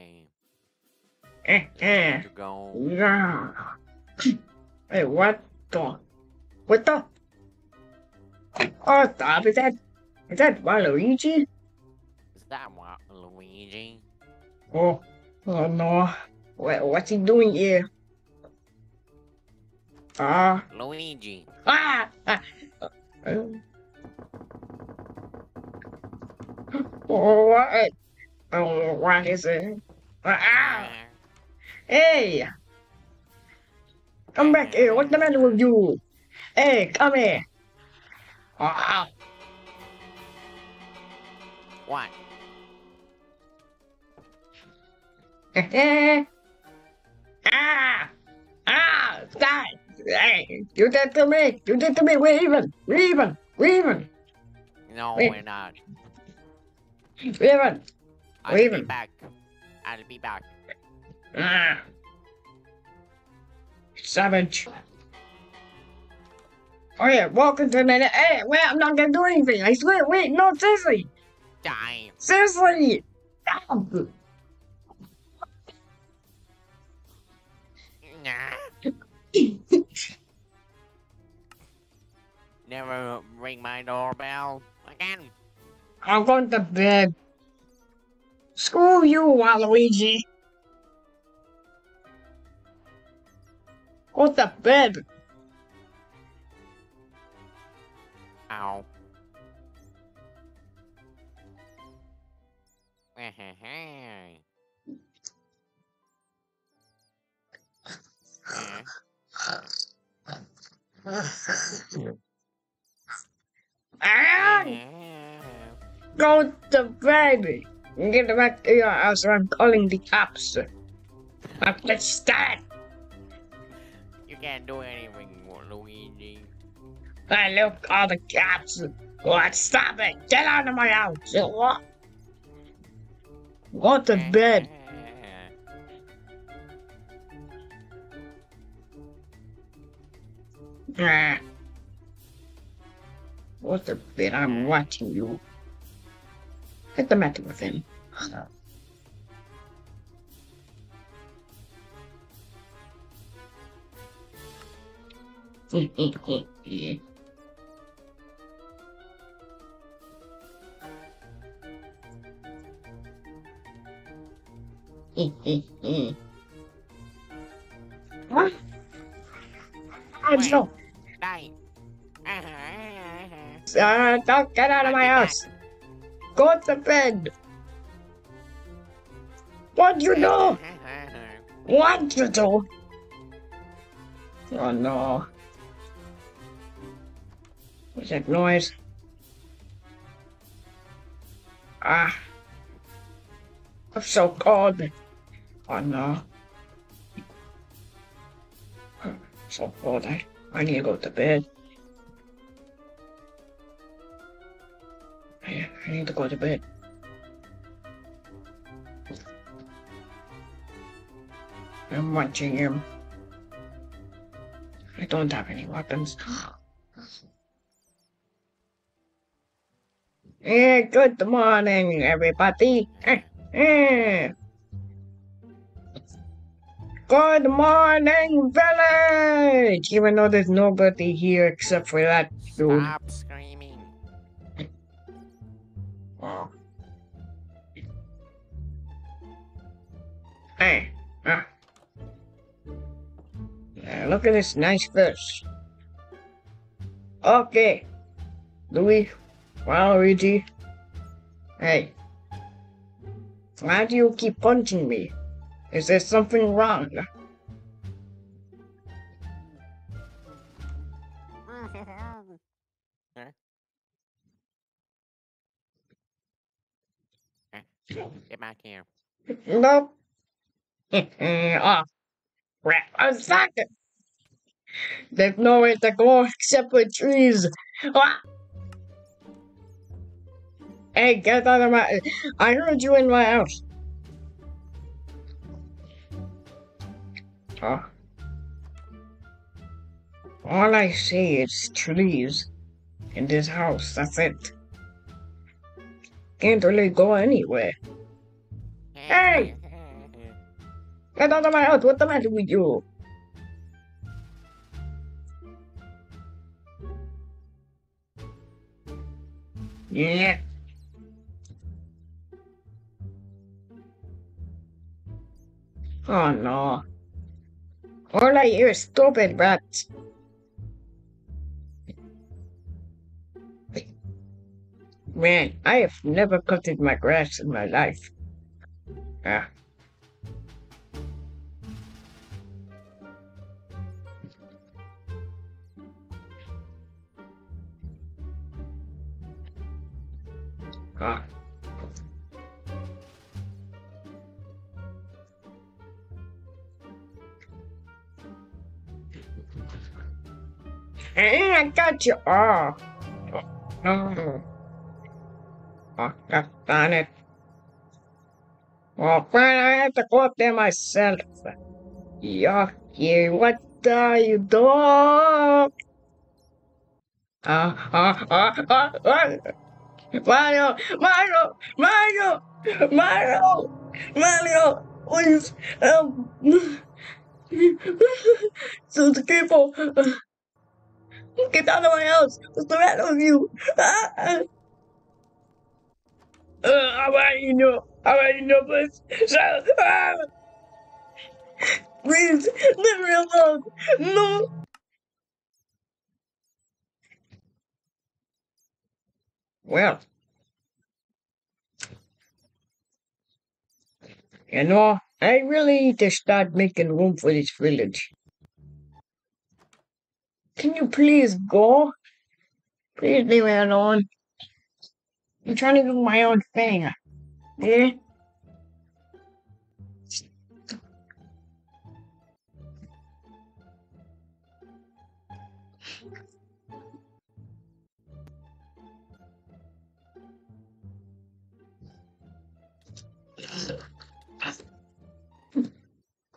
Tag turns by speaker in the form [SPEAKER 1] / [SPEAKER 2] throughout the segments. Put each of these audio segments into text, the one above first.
[SPEAKER 1] Okay.
[SPEAKER 2] Eh, eh. Yeah. Hey, what the? What the? Oh, stop! Is that is that Waluigi?
[SPEAKER 1] Is that what, Luigi?
[SPEAKER 2] Oh, oh no! What what's he doing here? Ah,
[SPEAKER 1] Luigi.
[SPEAKER 2] ah! ah. Uh, Oh, what? Oh, what is it? Ah! Hey! Come back here! What's the matter with you? Hey, come here! Ah!
[SPEAKER 1] What?
[SPEAKER 2] ah! Ah! Stop! Hey! You did to me! You did to me! We're even! We're even! We're even!
[SPEAKER 1] No,
[SPEAKER 2] Wait.
[SPEAKER 1] we're not.
[SPEAKER 2] We're even!
[SPEAKER 1] I'll
[SPEAKER 2] We're even!
[SPEAKER 1] back. I'll be back.
[SPEAKER 2] Ah! Savage! Oh yeah, welcome to the minute. Hey, wait, I'm not gonna do anything. I swear. Wait, no, seriously,
[SPEAKER 1] Die.
[SPEAKER 2] seriously.
[SPEAKER 1] Nah. Never ring my doorbell again.
[SPEAKER 2] I'm going to bed. Screw you, Waluigi. Go to bed.
[SPEAKER 1] Ow.
[SPEAKER 2] Ah! Go to bed. Get back to your house or I'm calling the cops. Understand?
[SPEAKER 1] You can't do anything, Luigi.
[SPEAKER 2] I look all the cops. What? Stop it! Get out of my house! What? Go to bed. What's the bed? I'm watching you. What's the matter with him? What? Angelo,
[SPEAKER 1] Die.
[SPEAKER 2] uh, don't get out of my house. Go to bed. What you do? What you do? Oh no. What's that noise? Ah. I'm so cold. Oh no. So cold. I, I need to go to bed. I, need to go to bed. I'm watching him. I don't have any weapons. Eh, good morning, everybody. Good morning, village! Even though there's nobody here except for that dude.
[SPEAKER 1] Stop screaming.
[SPEAKER 2] Oh. Hey, ah. Yeah, look at this nice fish. Okay. Louis, Waluigi. Hey. Why do you keep punching me? Is there something wrong?
[SPEAKER 1] Get back here.
[SPEAKER 2] Nope. oh, crap. I'm stuck. There's nowhere to go except for trees. Ah! Hey, get out of my... I heard you in my house. Huh? All I see is trees in this house. That's it. Can't really go anywhere. Hey! Get out of my house! What's the matter with you? Yeah. Oh no. All I hear is stupid rats. Man, I have never cutted my grass in my life. Ah. Ah. Hey, I got you. Oh. Oh, darn it. Oh, fine, I have to go up there myself. Yucky, what are you doing? Ah, ah, ah, ah, ah. Mario, Mario, Mario, Mario, Mario, please help. So the people, get out of my house. What's the matter with you? Ah. Uh, know? How about you know, please? Please, leave me alone. No. Well, you know, I really need to start making room for this village. Can you please go? Please leave me alone. I'm trying to do my own thing. Yeah?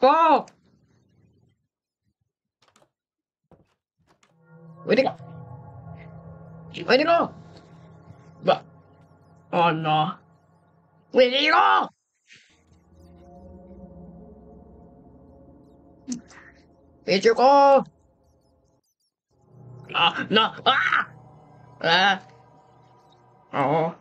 [SPEAKER 2] Go! Where'd it go? Where'd it go? Oh no. Where'd digo! go? Where'd you go? Ah, no, ah! Ah. Oh.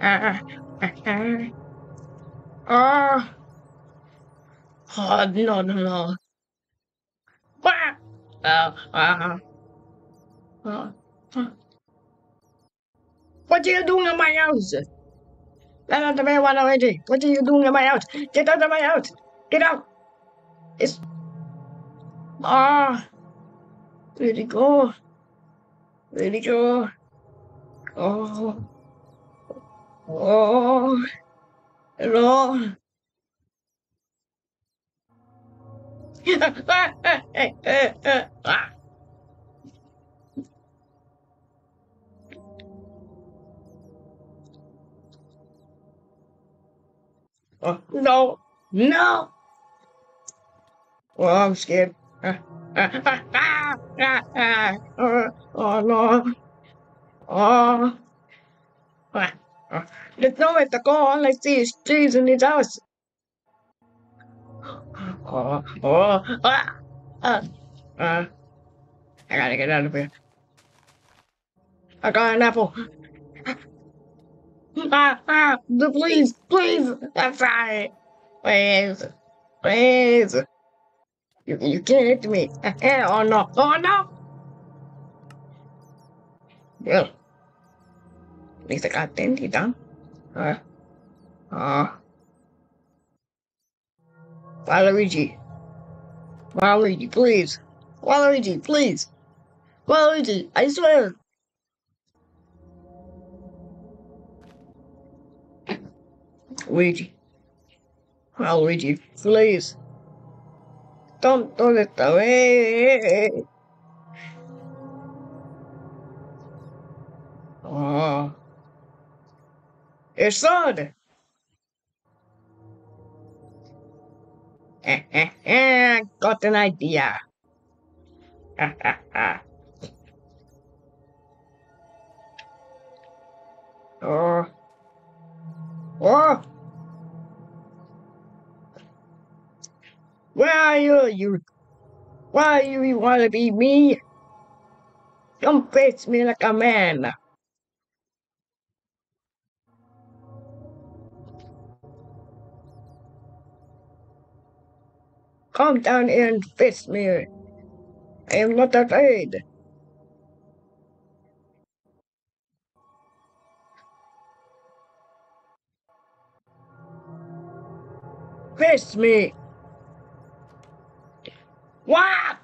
[SPEAKER 2] Ah, ah, ah. Ah. Oh, no, no, no. Ah! Ah, ah. Ah, ah. What are you doing in my house? Get out of my one already. What are you doing in my house? Get out of my house. Get out. It's. Ah. Where'd he go? Where'd he go? Oh. Oh. Hello. Oh, no, no. Oh, I'm scared. Ah, ah. Oh, oh, no. Oh. There's nowhere to go. All I see is trees in his house. Oh, oh, ah, ah, ah. I gotta get out of here. I got an apple. Ah, ah, please, please, I'm sorry. Please, please. You, you can't hit me. Oh no, oh no. Well, at least I got Dindy done. Uh, uh. Waluigi. Waluigi, please. Waluigi, please. Waluigi, I swear. Luigi. Waluigi, please. Don't do it away. Oh. It's on. Eh, eh, eh, got an idea. oh. Oh. Are you? You why you, you wanna be me? Come face me like a man. Come down here and face me. I am not afraid. Face me. What?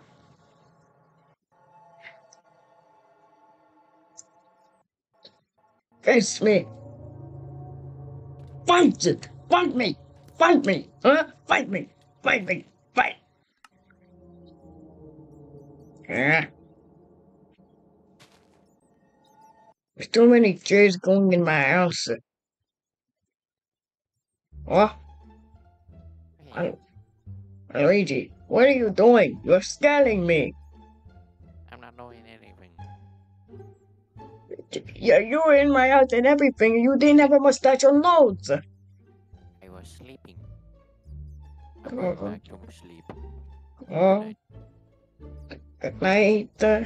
[SPEAKER 2] Face me. Fight it. Fight me. Fight me. Huh? Fight me. Fight me. Fight. Yeah. There's too many chairs going in my house. What?
[SPEAKER 1] Hey,
[SPEAKER 2] I, Luigi, what are you doing? You're scaring me.
[SPEAKER 1] I'm not doing anything.
[SPEAKER 2] Yeah, you were in my house and everything. You didn't have a mustache or nose.
[SPEAKER 1] I was sleeping. I'm going
[SPEAKER 2] Uh-uh.
[SPEAKER 1] back to sleep.
[SPEAKER 2] Oh, good night. uh,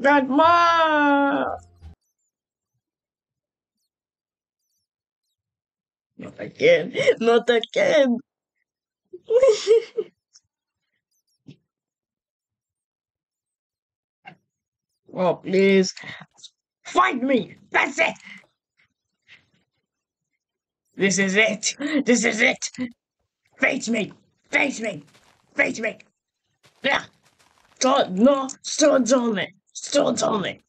[SPEAKER 2] Grandma! Not again. Not again. oh, please. Fight me! That's it! This is it! This is it! Face me! Face me! Face me! Yeah! Sword, no! Swords only! Swords only!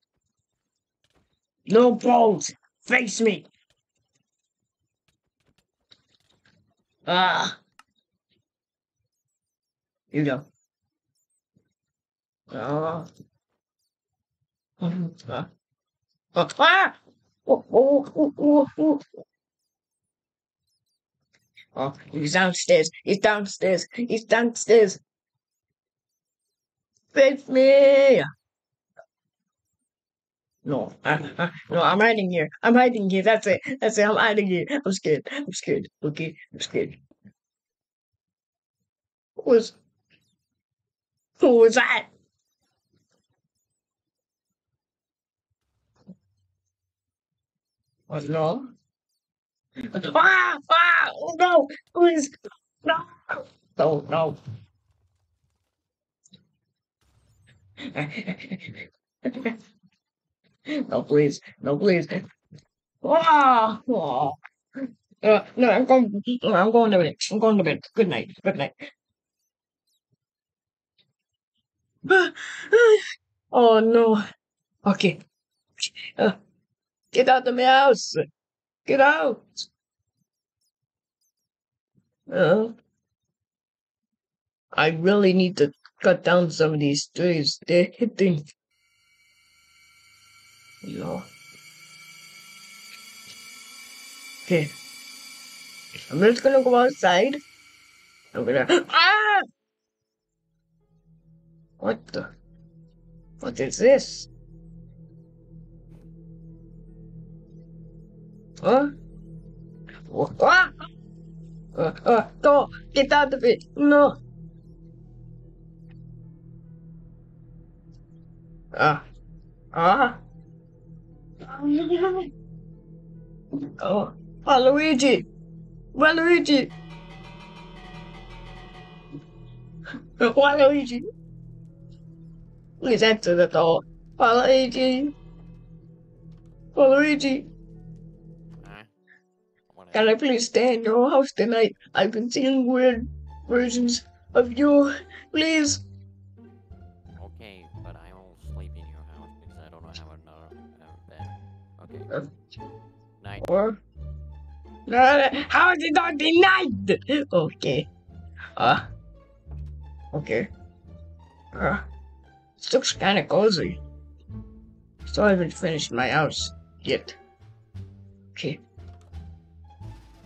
[SPEAKER 2] No balls! Face me! Ah! You go. Ah. Mhm, ah. Oh! Oh, oh, oh, oh, oh. He's downstairs. He's downstairs. He's downstairs. Face me! No, uh, uh, no, I'm hiding here. I'm hiding here. That's it. That's it. I'm hiding here. I'm scared. I'm scared. Okay, I'm scared. Was? Who was that? Oh no! Ah! Ah! Oh no! Please! No! Oh no! No, please. No, please. Ah! Oh. Uh, no, I'm going. no, I'm going to bed. I'm going to bed. Good night. Good night. Oh no. Okay. Uh, get out of my house. Get out. Uh, I really need to cut down some of these trees. They're hitting. You. Okay. I'm just gonna go outside. I'm gonna. Ah! What the? What is this? Huh? Wha- Ah! Uh, uh, go! Get out of it! No! Ah. Ah. Oh, Waluigi! Waluigi! Waluigi! Please answer the door. Waluigi! Waluigi!
[SPEAKER 1] What
[SPEAKER 2] Can I please stay in your house tonight? I've been seeing weird versions of you. Please.
[SPEAKER 1] Okay, but I won't sleep in your house because I don't have another uh, bed. Okay.
[SPEAKER 2] Uh,
[SPEAKER 1] Night.
[SPEAKER 2] Or no, how is it not night? Okay. Uh okay. Uh it looks kinda cozy. Still haven't finished my house yet. Okay.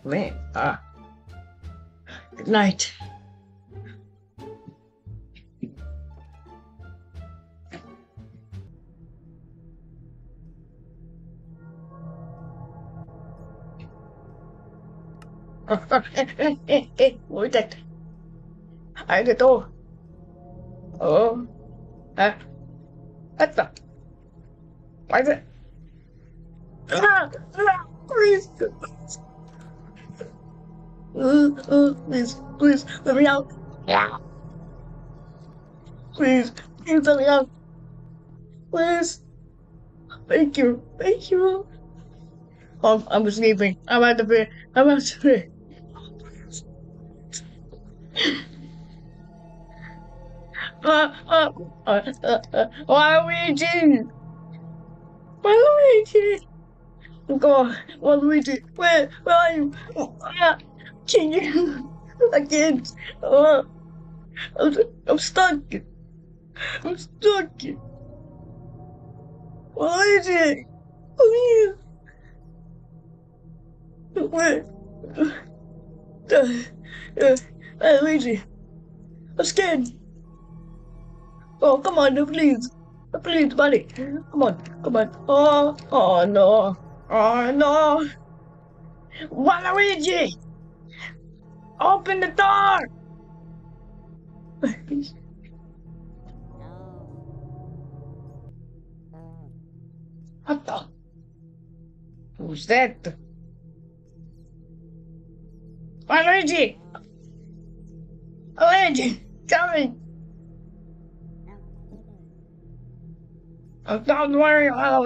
[SPEAKER 2] Man, ah. Good night. Wait that. I get all. Oh. Uh, what the? Why is it? Ah, ah, please, please, please, let me out. Please, please let me out. Please. Thank you, thank you. Oh, I'm sleeping. I'm out of here. I'm out of here. Uh, uh, uh, uh, uh, Waluigi! Waluigi! God, Waluigi, where, where are you? Uh, can you? I can't. Uh, I'm, I'm stuck. I'm stuck. Waluigi! Come here. Where? Uh, uh, Waluigi, I'm scared. Oh, come on, please. Please, buddy. Come on, come on. Oh, oh no. Oh no. Waluigi! Open the door! what the? Who's that? Waluigi! Waluigi! Coming! Oh, don't worry. I'm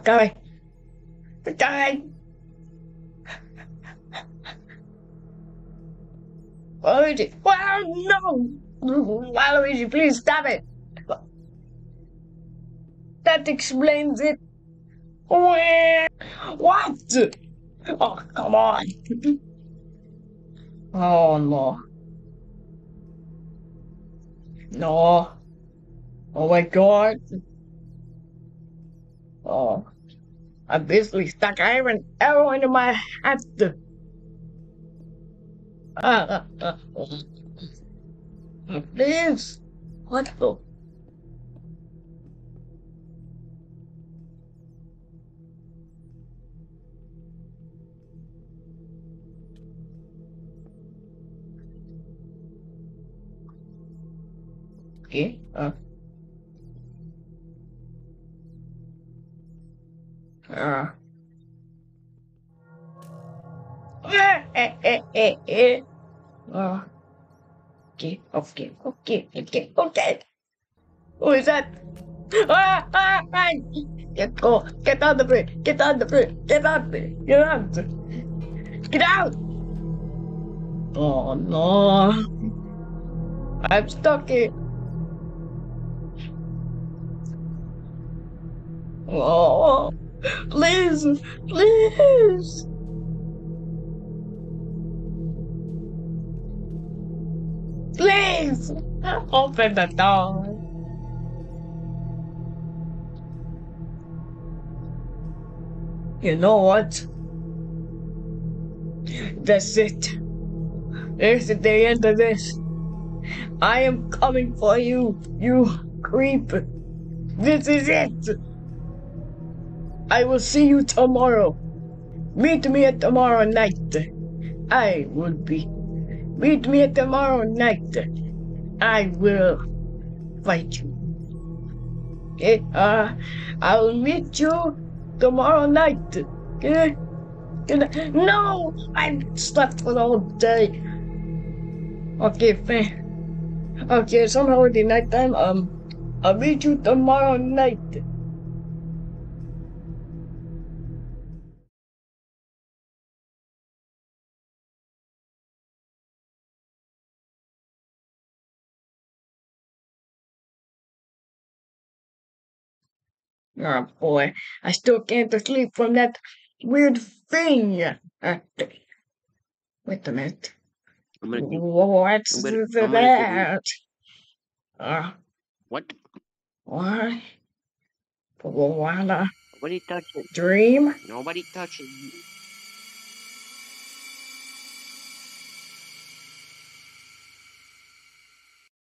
[SPEAKER 2] coming. I'm coming. Waluigi. Well, no! Waluigi, please stop it. That explains it. Where? What? Oh, come on. Oh, no. No. Oh my god. Oh. I basically stuck iron arrow into my hat. Ah, uh, uh, Please. What the? Okay. Uh. Uh. Eh, eh, eh, eh, eh. Uh. Okay, okay, okay, okay, okay. Who is that? Ah, ah, ah! Get go, get out of it, get out of it, get out, get out, get out! Oh no, I'm stuck here. Oh, please, please. Please, open the door. You know what? That's it. Is the end of this. I am coming for you, you creep. This is it. I will see you tomorrow. Meet me at tomorrow night. I will be. Meet me at tomorrow night. I will fight you. Okay? Uh, I will meet you tomorrow night. Okay? Good. No! I've slept for the whole day. Okay, fine. Okay, somehow it's nighttime. Um, I'll meet you tomorrow night. Oh boy, I still can't sleep from that weird thing. Uh, wait a minute.
[SPEAKER 1] I'm gonna
[SPEAKER 2] What's
[SPEAKER 1] I'm gonna- I'm
[SPEAKER 2] that? Uh,
[SPEAKER 1] what?
[SPEAKER 2] why? Wanna
[SPEAKER 1] Nobody touch it.
[SPEAKER 2] dream?
[SPEAKER 1] Nobody touch it.